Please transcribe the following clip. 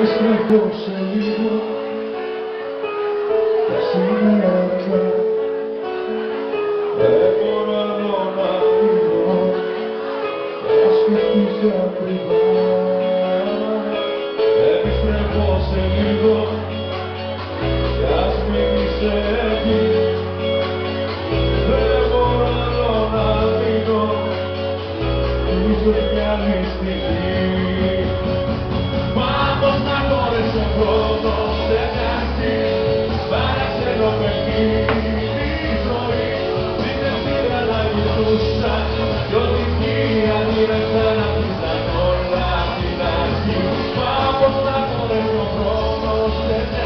δυστυχώς λίγο τα σύνορα πια δεν μπορώ άλλο να φύγω να σκεφτείς ακριβά. Επιστρέφω σε λίγο κι ας μην είσαι εκεί. Δεν μπορώ άλλο να φύγω είσαι κι άλλη trono,